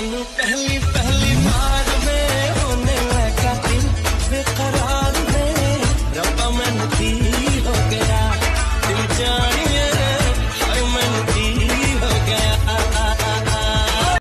पहली पहली बार में बेकरार में। रब्बा मैनू थी